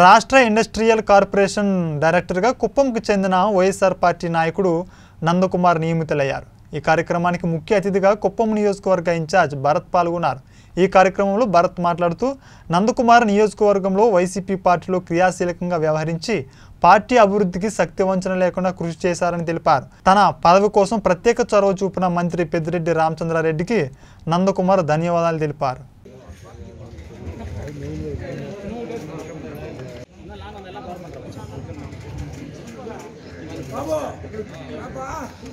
రాష్ట్ర industrial corporation డైరెక్టర్గా కుప్పంకు చెందిన వైఎస్ఆర్ పార్టీ నాయకుడు నందకుమార్ నియమితులయ్యారు. ఈ కార్యక్రమానికి ముఖ్య అతిథిగా కుప్పం నియోజకవర్గ ఇన్ఛార్జ్ భరత్ పాల్గొన్నారు. ఈ కార్యక్రమంలో భరత్ మాట్లాడుతూ నందకుమార్ నియోజకవర్గంలో వైసీపీ పార్టీలో క్రియాశీలకంగా వ్యవహరించి పార్టీ అభివృద్ధికి శక్తి వంచన లేకుండా కృషి చేశారని తెలిపారు. తన పదవి కోసం ప్రత్యేక చొరవ చూపిన మంత్రి పెద్దిరెడ్డి రామచంద్రారెడ్డికి నందకుమార్ ధన్యవాదాలు తెలిపారు. వార్డు తరఫున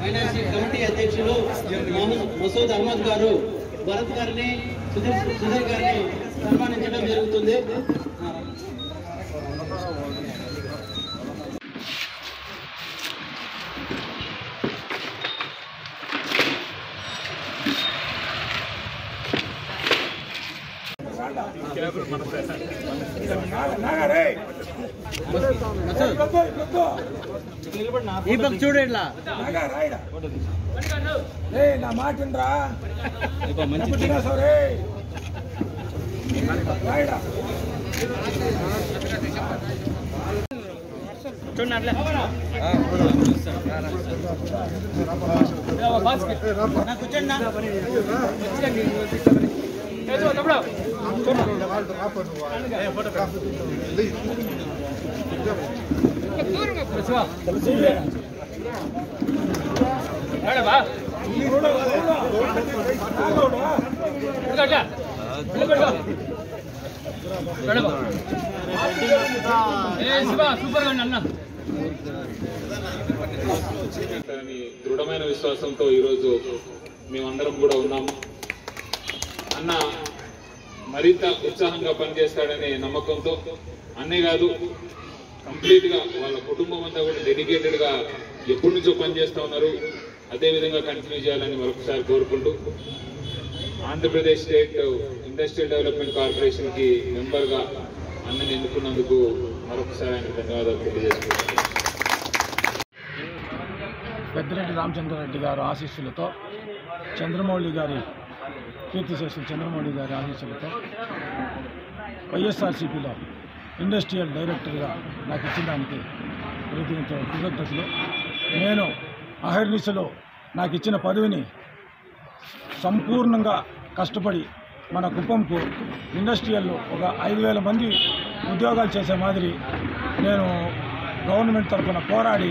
ఫైనాన్స్ కమిటీ అధ్యక్షులు మసూద్ అహ్మద్ గారు భరత్ గారిని సుధీర్ సుధీర్ గారిని సన్మానించడం జరుగుతుంది. ఈ పక్క చూడండి ఏయ్, నా మాట వినరా? పుట్టినా సరే. రాయడా. అని దృఢమైన విశ్వాసంతో ఈరోజు మేమందరం కూడా ఉన్నాము అన్న మరింత ఉత్సాహంగా పనిచేస్తాడనే నమ్మకంతో అన్నే కాదు కంప్లీట్గా వాళ్ళ కుటుంబం అంతా కూడా డెడికేటెడ్గా ఎప్పటి నుంచో పనిచేస్తూ ఉన్నారు. అదేవిధంగా కంటిన్యూ చేయాలని మరొకసారి కోరుకుంటూ ఆంధ్రప్రదేశ్ స్టేట్ ఇండస్ట్రియల్ డెవలప్మెంట్ కార్పొరేషన్కి మెంబర్గా అన్నని ఎన్నుకున్నందుకు మరొకసారి ఆయన ధన్యవాదాలు తెలియజేసుకుంటున్నాను. పెద్దిరెడ్డి రామచంద్రారెడ్డి గారు ఆశీస్సులతో చంద్రమౌళి గారి కీర్తిశేషులు చంద్రమౌళి గారి ఆశీస్సులతో వైఎస్ఆర్సీపీలో ఇండస్ట్రియల్ డైరెక్టర్గా నాకు ఇచ్చిన దానికి కృతజ్ఞత కృతజ్ఞతలు. నేను అహర్నిశలో నాకు ఇచ్చిన పదవిని సంపూర్ణంగా కష్టపడి మన కుప్పంకు ఇండస్ట్రియల్లో ఒక ఐదు వేల మంది ఉద్యోగాలు చేసే మాదిరి నేను గవర్నమెంట్ తరఫున పోరాడి